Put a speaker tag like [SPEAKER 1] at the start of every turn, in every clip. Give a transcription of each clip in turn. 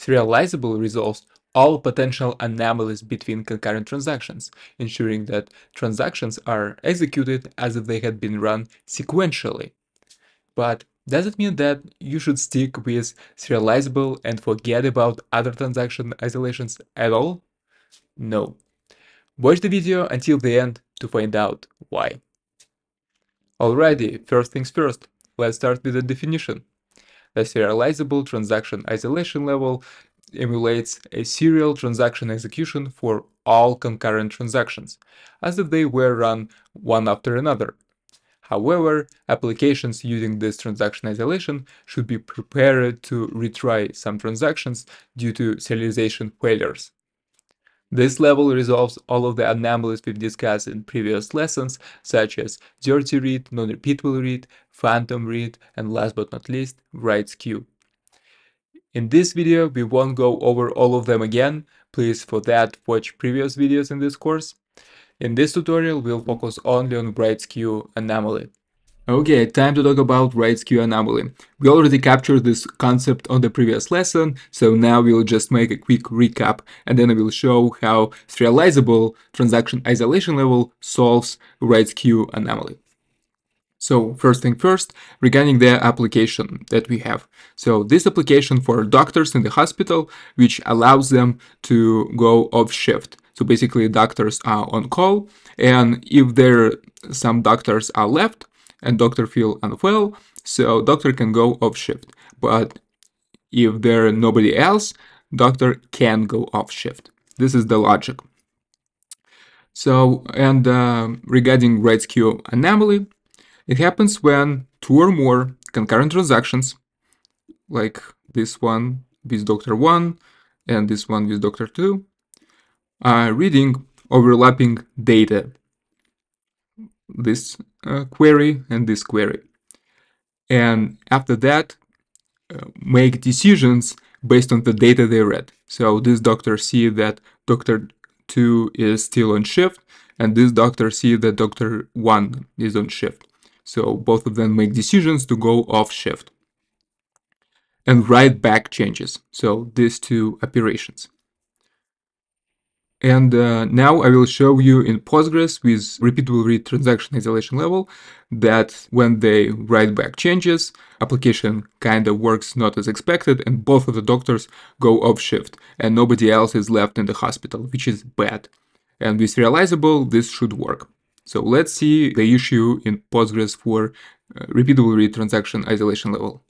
[SPEAKER 1] Serializable resolves all potential anomalies between concurrent transactions, ensuring that transactions are executed as if they had been run sequentially. But does it mean that you should stick with serializable and forget about other transaction isolations at all? No. Watch the video until the end to find out why. Alrighty, first things first, let's start with the definition. The serializable transaction isolation level emulates a serial transaction execution for all concurrent transactions, as if they were run one after another. However, applications using this transaction isolation should be prepared to retry some transactions due to serialization failures. This level resolves all of the anomalies we've discussed in previous lessons, such as dirty read, non-repeatable read, phantom read, and last but not least, write skew. In this video, we won't go over all of them again, please for that watch previous videos in this course. In this tutorial, we'll focus only on write skew anomaly. Okay, time to talk about write skew anomaly. We already captured this concept on the previous lesson, so now we'll just make a quick recap and then I will show how serializable transaction isolation level solves write skew anomaly. So first thing first, regarding the application that we have. So this application for doctors in the hospital, which allows them to go off shift. So basically doctors are on call and if there some doctors are left, and doctor feel unwell, so doctor can go off shift. But if there are nobody else, doctor can go off shift. This is the logic. So, and uh, regarding write skew anomaly, it happens when two or more concurrent transactions, like this one with doctor 1 and this one with doctor 2, are reading overlapping data this uh, query and this query. And after that, uh, make decisions based on the data they read. So this doctor see that doctor 2 is still on shift, and this doctor see that doctor 1 is on shift. So both of them make decisions to go off shift. And write back changes. So these two operations. And uh, now I will show you in Postgres with repeatable read transaction isolation level that when they write back changes, application kind of works not as expected and both of the doctors go off shift and nobody else is left in the hospital, which is bad. And with serializable, this should work. So let's see the issue in Postgres for uh, repeatable read transaction isolation level.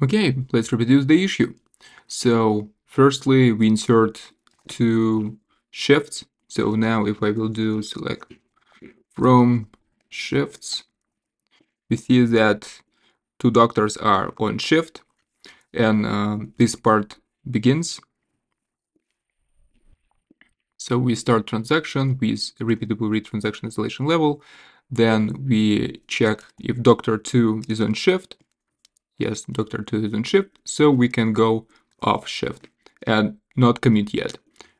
[SPEAKER 1] Okay, let's reproduce the issue. So firstly, we insert two shifts. So now if I will do select from shifts, we see that two doctors are on shift and uh, this part begins. So we start transaction with repeatable read transaction isolation level. Then we check if doctor 2 is on shift. Yes, doctor 2 is on shift. So we can go off shift and not commit yet.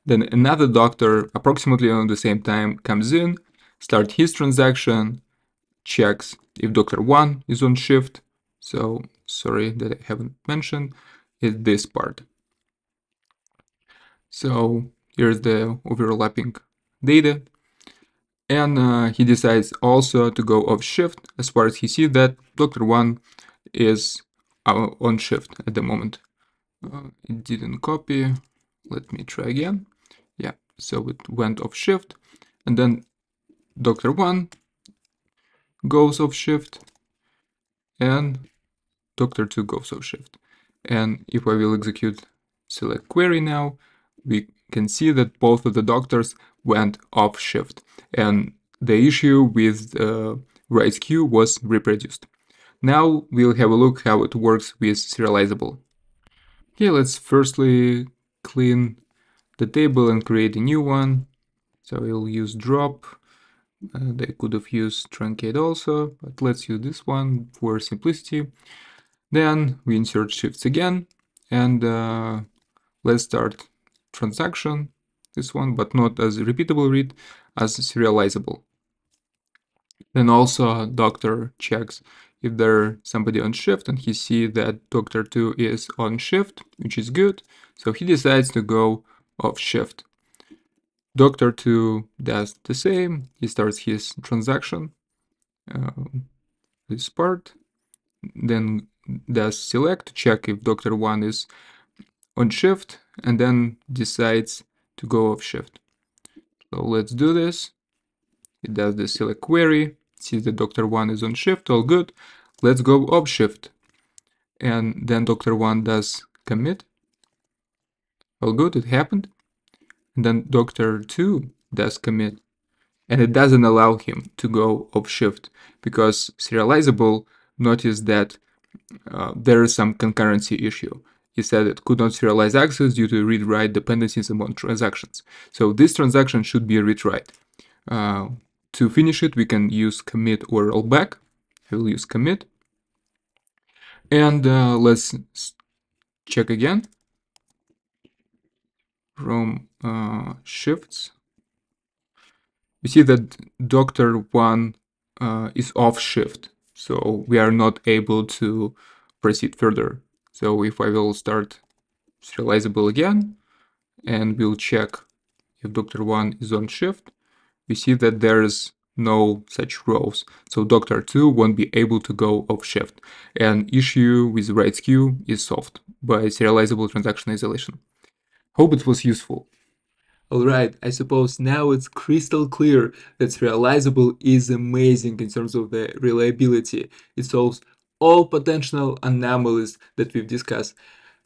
[SPEAKER 1] Then another doctor approximately on the same time comes in, starts his transaction, checks if doctor 1 is on shift. So sorry that I haven't mentioned is this part. So here's the overlapping data. And uh, he decides also to go off shift as far as he sees that doctor 1 is uh, on shift at the moment. Uh, it didn't copy. Let me try again so it went off shift and then doctor one goes off shift and doctor 2 goes off shift and if I will execute select query now we can see that both of the doctors went off shift and the issue with uh, write skew was reproduced. Now we'll have a look how it works with serializable. Okay, let's firstly clean the table and create a new one. So we'll use drop. Uh, they could have used truncate also, but let's use this one for simplicity. Then we insert shifts again and uh, let's start transaction, this one, but not as repeatable read, as serializable. Then also doctor checks if there's somebody on shift and he see that doctor 2 is on shift, which is good, so he decides to go off shift. Doctor 2 does the same, he starts his transaction, uh, this part, then does select to check if doctor 1 is on shift, and then decides to go off shift. So let's do this. It does the select query, sees that doctor 1 is on shift, all good. Let's go off shift. And then doctor 1 does commit. All good, it happened. And then doctor 2 does commit. And it doesn't allow him to go off shift because serializable noticed that uh, there is some concurrency issue. He said it could not serialize access due to read-write dependencies among transactions. So this transaction should be read-write. Uh, to finish it, we can use commit or rollback. I will use commit. And uh, let's check again from uh, shifts. We see that doctor one uh, is off shift, so we are not able to proceed further. So if I will start serializable again, and we'll check if doctor one is on shift, we see that there's no such rows. So Doctor 2 won't be able to go off shift. An issue with write skew is solved by serializable transaction isolation. Hope it was useful. Alright, I suppose now it's crystal clear that serializable is amazing in terms of the reliability. It solves all potential anomalies that we've discussed,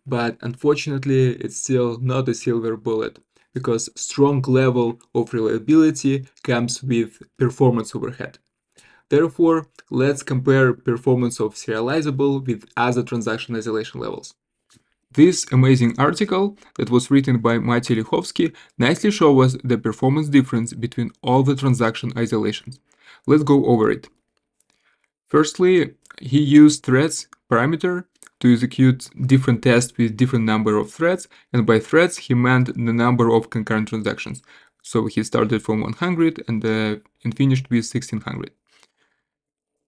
[SPEAKER 1] but unfortunately it's still not a silver bullet because strong level of reliability comes with performance overhead. Therefore, let's compare performance of serializable with other transaction isolation levels. This amazing article that was written by Matej Lichovsky nicely shows us the performance difference between all the transaction isolations. Let's go over it. Firstly, he used threads parameter to execute different tests with different number of threads, and by threads he meant the number of concurrent transactions. So he started from 100 and, uh, and finished with 1600.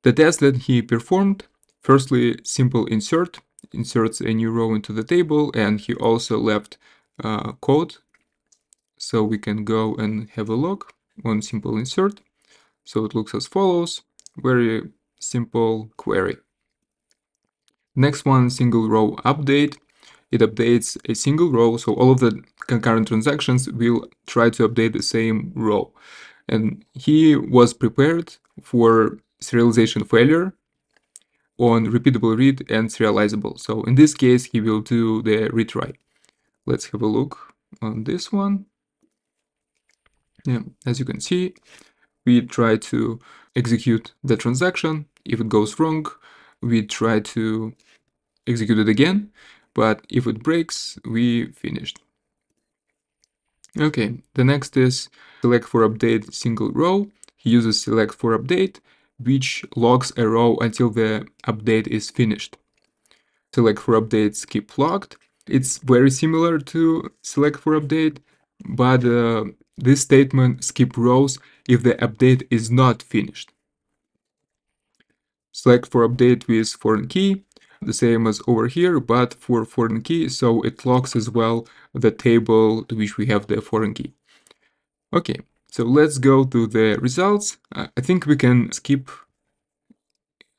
[SPEAKER 1] The test that he performed, firstly simple insert, inserts a new row into the table, and he also left uh, code, so we can go and have a look on simple insert. So it looks as follows, very simple query. Next one, single row update. It updates a single row, so all of the concurrent transactions will try to update the same row. And he was prepared for serialization failure on repeatable read and serializable. So in this case, he will do the retry. Let's have a look on this one. Yeah, as you can see, we try to execute the transaction. If it goes wrong, we try to execute it again, but if it breaks, we finished. Okay, the next is select for update single row. He uses select for update, which logs a row until the update is finished. Select for update skip locked. It's very similar to select for update, but uh, this statement skip rows if the update is not finished. Select for update with foreign key, the same as over here, but for foreign key, so it locks as well the table to which we have the foreign key. Okay, so let's go to the results. I think we can skip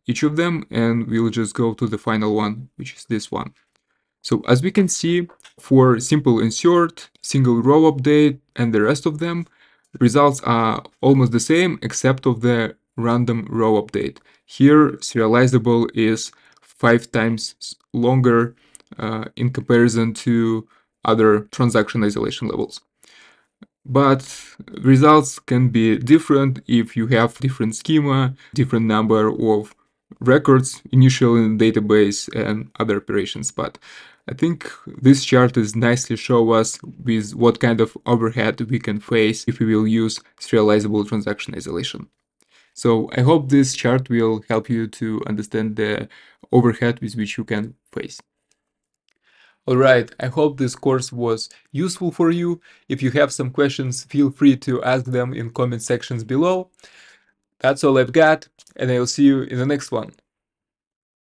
[SPEAKER 1] each of them and we'll just go to the final one, which is this one. So as we can see, for simple insert, single row update, and the rest of them, results are almost the same except of the random row update. Here, serializable is five times longer uh, in comparison to other transaction isolation levels. But results can be different if you have different schema, different number of records initial in the database and other operations. But I think this chart is nicely show us with what kind of overhead we can face if we will use serializable transaction isolation. So I hope this chart will help you to understand the overhead with which you can face. Alright, I hope this course was useful for you. If you have some questions, feel free to ask them in comment sections below. That's all I've got, and I'll see you in the next one.